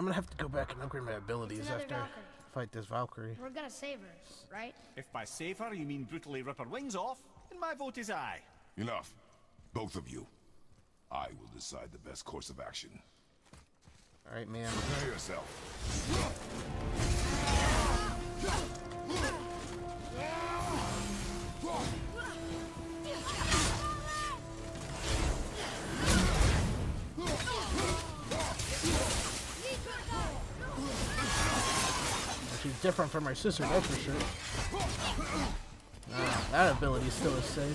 I'm gonna have to go back and upgrade my abilities after Valkyrie. I fight this Valkyrie. We're gonna save her, right? If by save her you mean brutally rip her wings off, then my vote is aye. Enough. Both of you. I will decide the best course of action. Alright, man. Prepare yourself. She's different from my sister, that's for sure. Ah, that ability is still the same.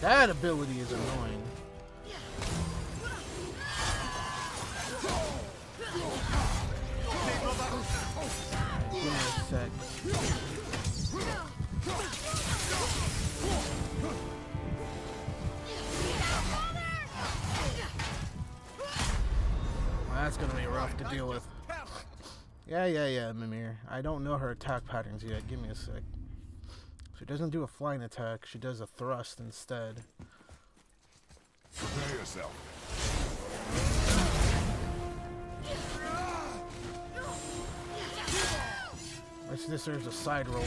That ability is annoying. Give me a sec. That's gonna be rough to deal with. Yeah, yeah, yeah, Mimir. I don't know her attack patterns yet. Give me a sec. She doesn't do a flying attack. She does a thrust instead. Prepare yourself. My sister's a side roll.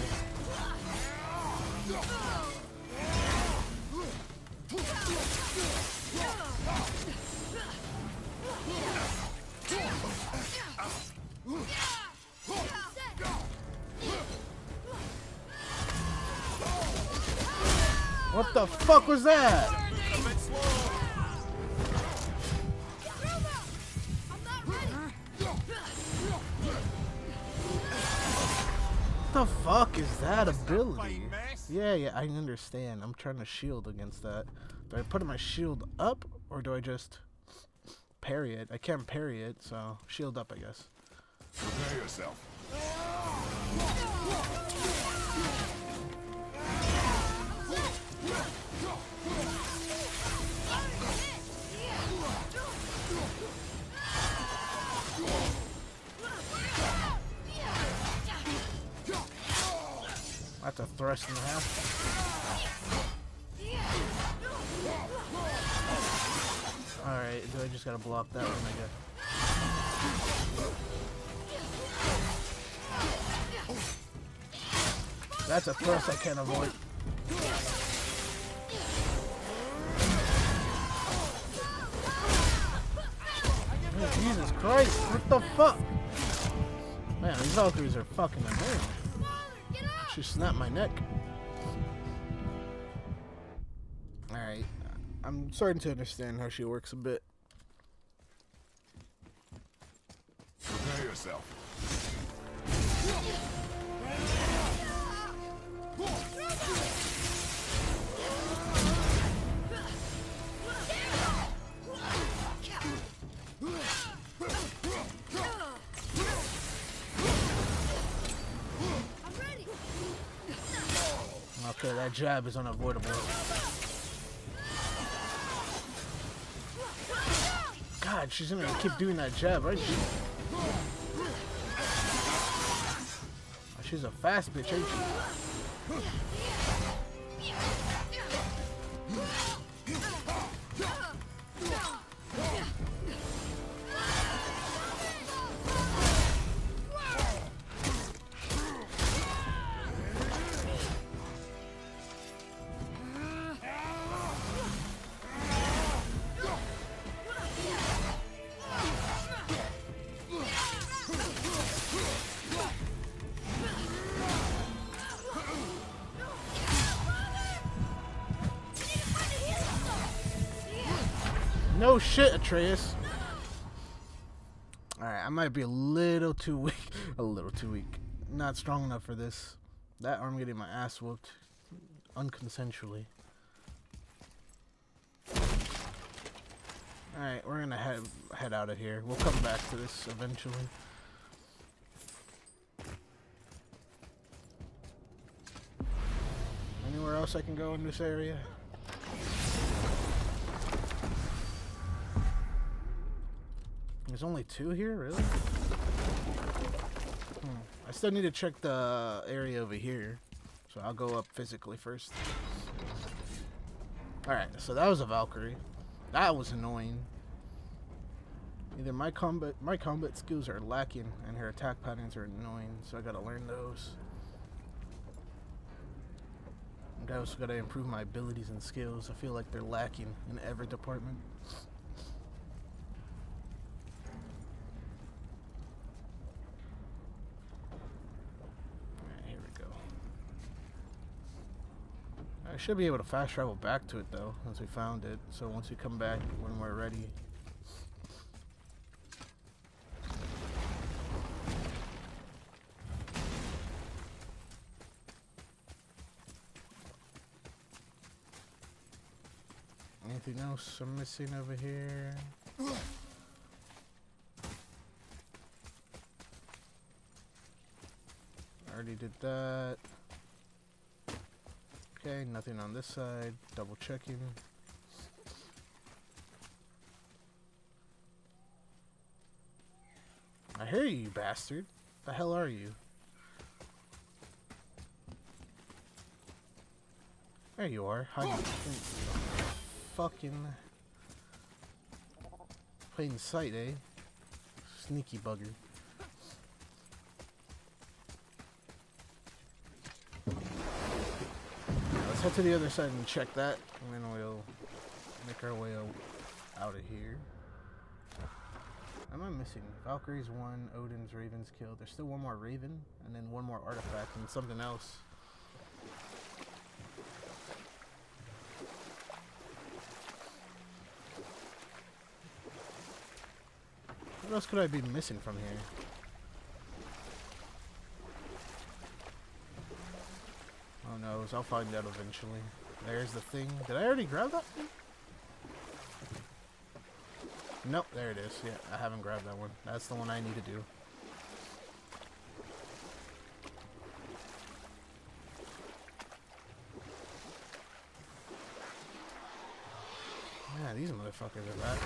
The fuck was that? What the fuck is that ability? Yeah, yeah, I understand. I'm trying to shield against that. Do I put my shield up or do I just parry it? I can't parry it, so shield up, I guess. Prepare yourself. A thrust and a half. Alright, do I just gotta block that one, I guess? That's a thrust I can't avoid. Oh, Jesus Christ, what the fuck? Man, these Valkyries are fucking annoying. She snapped my neck. Alright. I'm starting to understand how she works a bit. Prepare yourself. Okay, that jab is unavoidable. God, she's gonna keep doing that jab, right? Oh, she's a fast bitch, ain't she? Atreus. Alright, I might be a little too weak. A little too weak. Not strong enough for this. That arm getting my ass whooped. Unconsensually. Alright, we're gonna head head out of here. We'll come back to this eventually. Anywhere else I can go in this area? There's only two here, really? Hmm. I still need to check the area over here. So I'll go up physically first. Alright, so that was a Valkyrie. That was annoying. Either my combat my combat skills are lacking and her attack patterns are annoying, so I gotta learn those. I also gotta improve my abilities and skills. I feel like they're lacking in every department. Alright, here we go. I should be able to fast travel back to it though, once we found it. So once we come back when we're ready. Anything else I'm missing over here? Already did that. Okay, nothing on this side. Double checking. I hear you, you bastard. The hell are you? There you are. You fucking plain sight, eh? Sneaky bugger. Let's head to the other side and check that, and then we'll make our way out of here. Am I missing? Valkyrie's one, Odin's Raven's killed. There's still one more Raven, and then one more artifact and something else. What else could I be missing from here? Oh no, I'll find out eventually. There's the thing. Did I already grab that thing? Nope, there it is. Yeah, I haven't grabbed that one. That's the one I need to do. Yeah, these motherfuckers are back.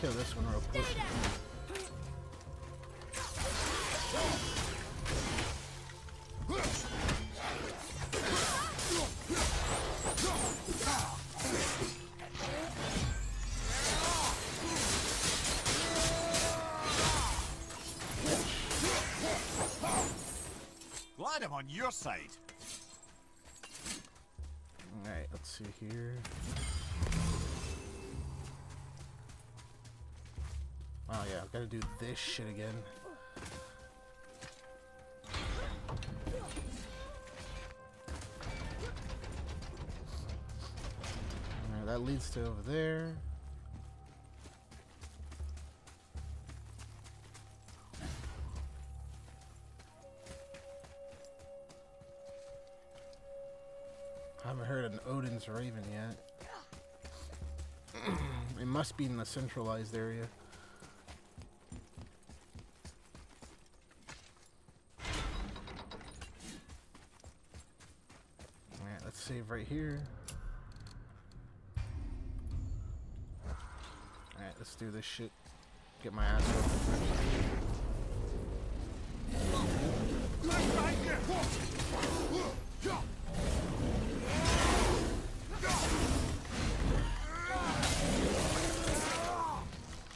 Kill this one real quick. Glad I'm on your side. Alright, let's see here. Oh yeah, I've gotta do this shit again. That leads to over there. I haven't heard an Odin's Raven yet. it must be in the centralized area. Alright, let's save right here. Alright, let's do this shit. Get my ass over.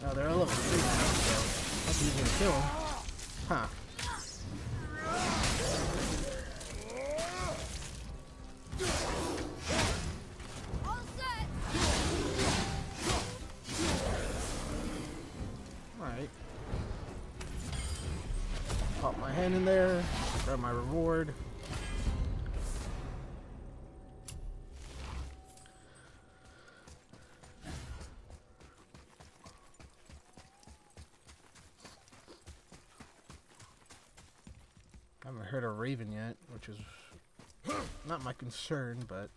Oh, they're all level 3 now, so that's easy to kill. Huh. Heard a raven yet, which is not my concern, but.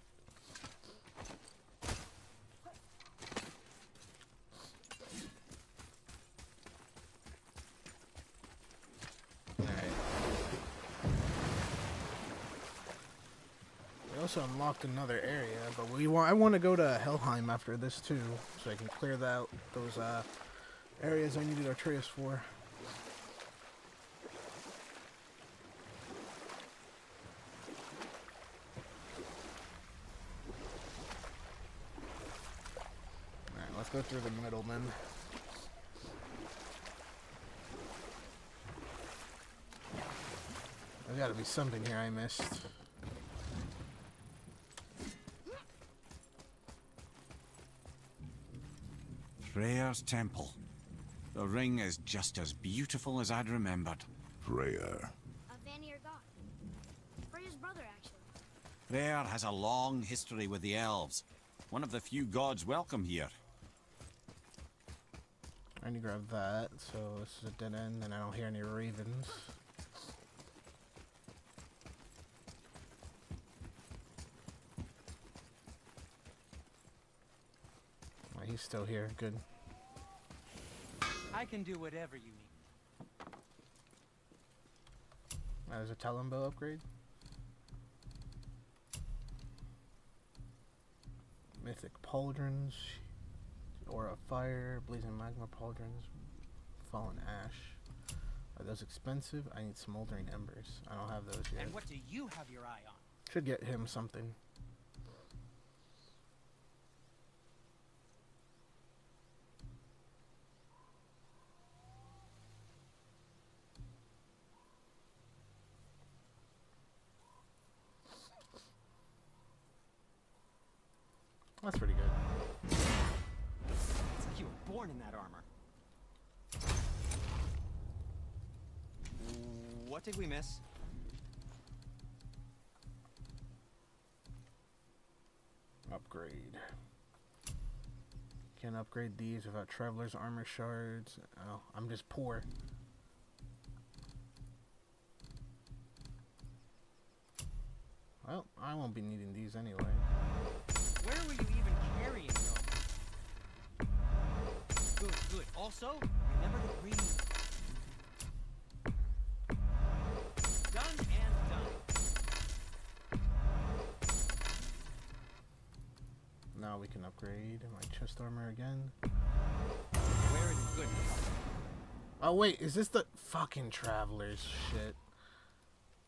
What also unlocked another area, but we want I want to go to Helheim after this too, so I can clear out those uh, areas I needed Atreus for. Alright, let's go through the middle then. There's gotta be something here I missed. Freya's temple. The ring is just as beautiful as I'd remembered. Freyr. A Vanir god. Freya's brother, actually. Freyr has a long history with the elves. One of the few gods welcome here. I need to grab that, so this is a dead end, and I don't hear any ravens. Oh, he's still here, good. I can do whatever you need. Oh, there's a Talon upgrade. Mythic pauldrons, aura of fire, blazing magma pauldrons, fallen ash. Are those expensive? I need smoldering embers. I don't have those yet. And what do you have your eye on? Should get him something. That's pretty good. Born in that armor. What did we miss? Upgrade. Can't upgrade these without traveler's armor shards. Oh, I'm just poor. Well, I won't be needing these anyway. Where were you Also, remember to breathe. Done and done. Now we can upgrade my chest armor again. Wear it in good. Oh wait, is this the fucking travelers shit?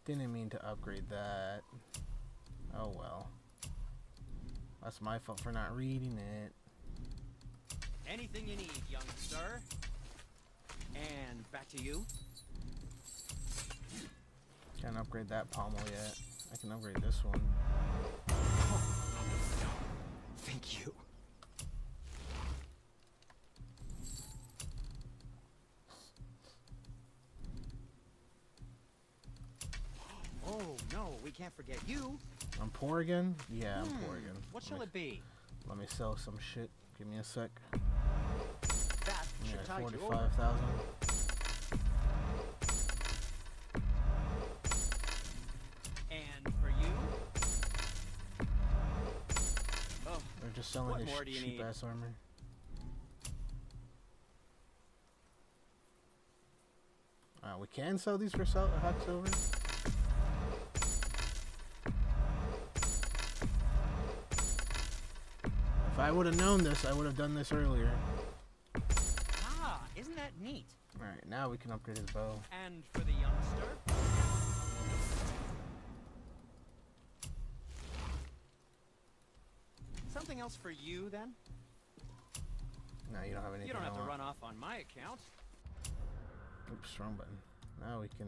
Didn't mean to upgrade that. Oh well. That's my fault for not reading it. Anything you need, young sir. And back to you. Can't upgrade that pommel yet. I can upgrade this one. Thank you. Oh no, we can't forget you. I'm poor again? Yeah, I'm poor Hmm, again. What Let shall me- it be? Let me sell some shit. Give me a sec. That Yeah, should tide you over. forty-five thousand. And for you? Oh, They're just selling this cheap ass armor. Uh, we can sell these for sell hot silver. If I would have known this, I would have done this earlier. Isn't that neat? Alright, now we can upgrade his bow. And for the youngster? Something else for you then? No, you don't have anything. You don't have to run off on my account. Oops, wrong button. Now we can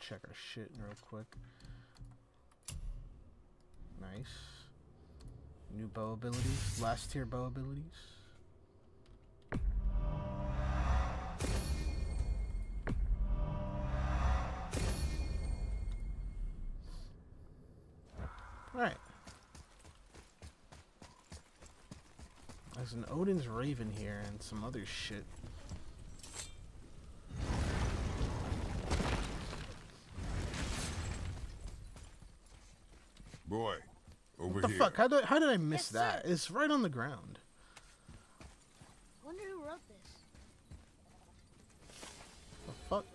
check our shit real quick. Nice. New bow abilities. Last tier bow abilities. Odin's Raven here and some other shit. Boy, over What the here. fuck? How did how did I miss Yes, sir. that? It's right on the ground. Wonder who wrote this. The fuck?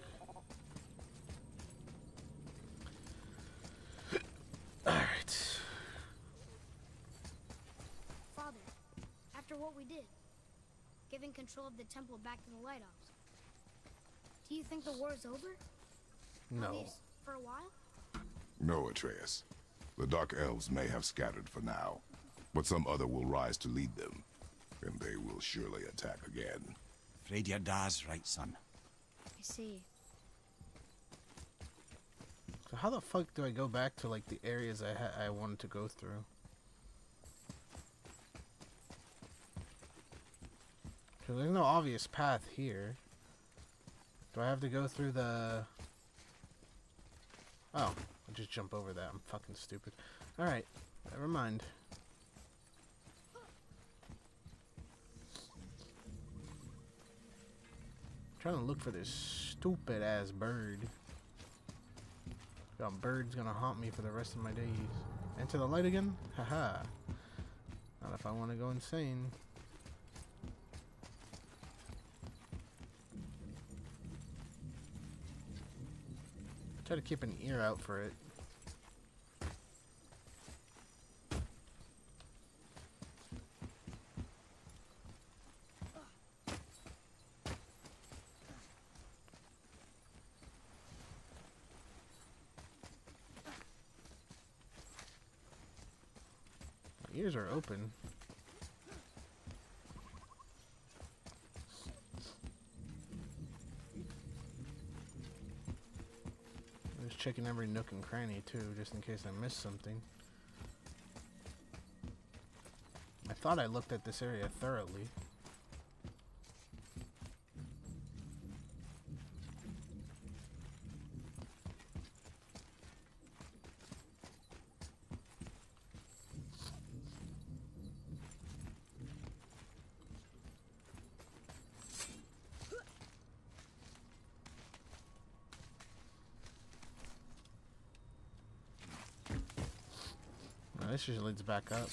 Alright. giving control of the temple back to the Light Elves. Do you think the war is over? At No. least for a while? No, Atreus. The Dark Elves may have scattered for now, but some other will rise to lead them, and they will surely attack again. Afraid your dad's right, son. I see. So how the fuck do I go back to like the areas I ha- I wanted to go through? So there's no obvious path here. Do I have to go through the? Oh, I'll just jump over that. I'm fucking stupid. All right, never mind. trying to look for this stupid ass bird. That bird's gonna haunt me for the rest of my days. Into the light again? Haha. Not if I want to go insane. Try to keep an ear out for it. My ears are open. Checking every nook and cranny too, just in case I missed something. I thought I looked at this area thoroughly. This just leads back up.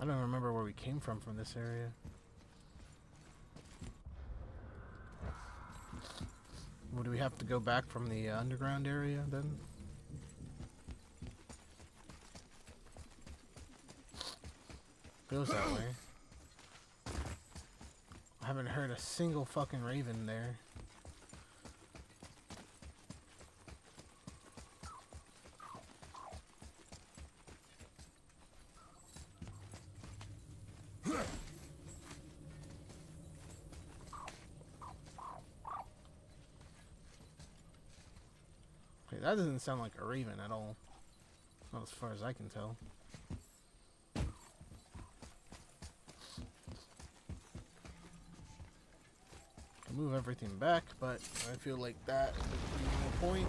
I don't remember where we came from from this area. Would we have to go back from the uh, underground area then? Feels that way. I haven't heard a single fucking raven there. Okay, that doesn't sound like a raven at all. Not as far as I can tell. Move everything back, but I feel like that is the point.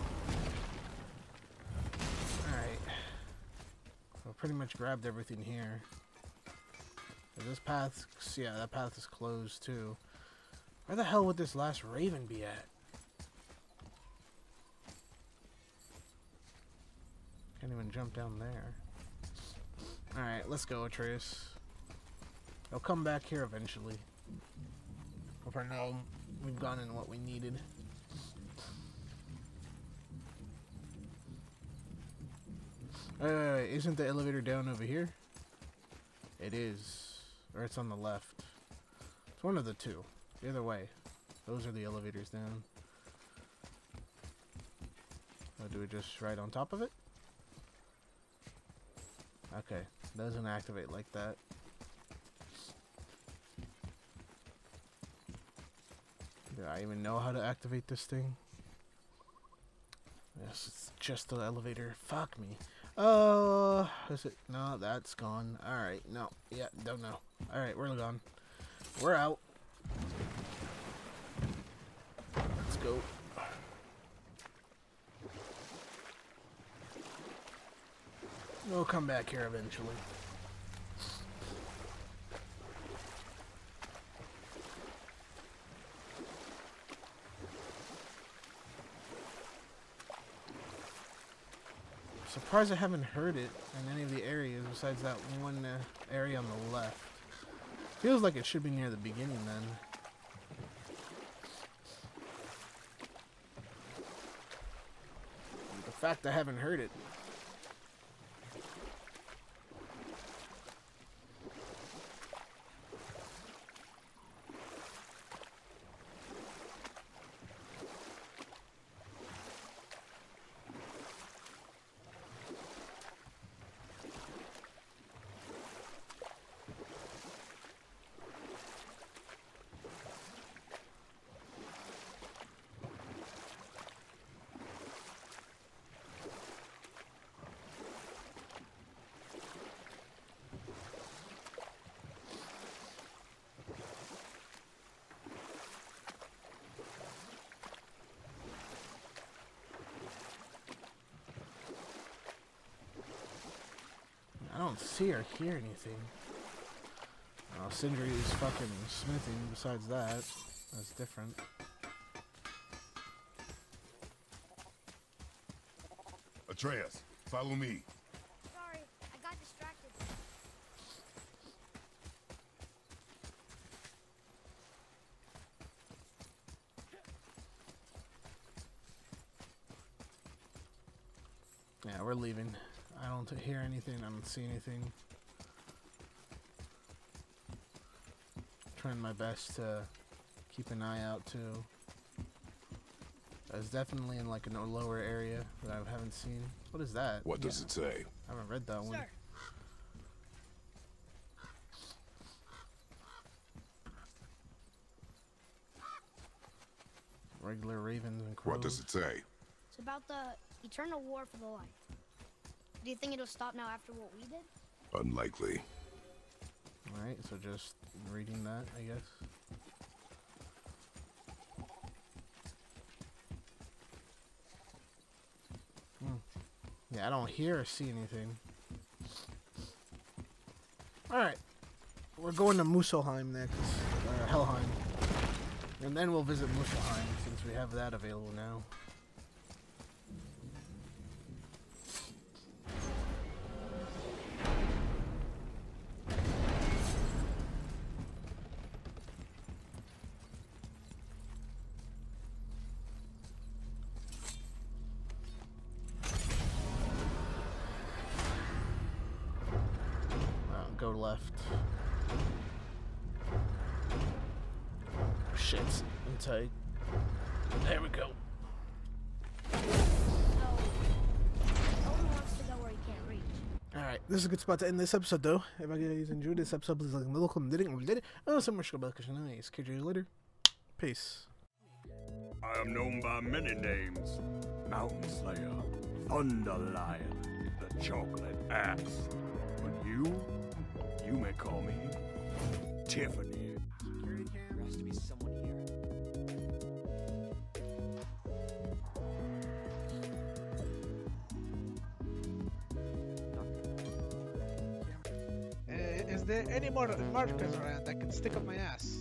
Alright. I pretty much grabbed everything here. So this path, yeah, that path is closed too. Where the hell would this last raven be at? Can't even jump down there. Alright, let's go, Atreus. I'll come back here eventually. But for now, we've gotten in what we needed. Uh, wait, isn't the elevator down over here? It is. Or it's on the left. It's one of the two. Either way. Those are the elevators down. Or do we just right on top of it? Okay, doesn't activate like that. Do I even know how to activate this thing? Yes, it's just the elevator. Fuck me. Oh, is it? No, that's gone. Alright, no. Yeah, don't know. Alright, we're gone. We're out. Let's go. We'll come back here eventually. Surprised I haven't heard it in any of the areas besides that one uh, area on the left. Feels like it should be near the beginning then. The fact I haven't heard it don't see or hear anything. Oh, Sindri is fucking smithing besides that. That's different. Atreus, follow me. Sorry, I got distracted. Yeah, we're leaving. I don't hear anything. I don't see anything. Trying my best to keep an eye out too. It's definitely in like a lower area that I haven't seen. What is that? What does it say? I haven't read that one. Regular ravens and crows. What does it say? it's about the eternal war for the light. Do you think it'll stop now after what we did? Unlikely. Alright, so just reading that, I guess. Hmm. Yeah, I don't hear or see anything. Alright. We're going to Muspelheim next. Or Helheim. And then we'll visit Muspelheim since we have that available now. This is a good spot to end this episode though. If you guys enjoyed this episode, please like and look did it, did it. I know so much about Nice. Catch you later. Peace. I am known by many names. Mountain Slayer, Thunder Lion, the Chocolate Axe. But you, you may call me Tiffany. Any more markers around I can stick up my ass?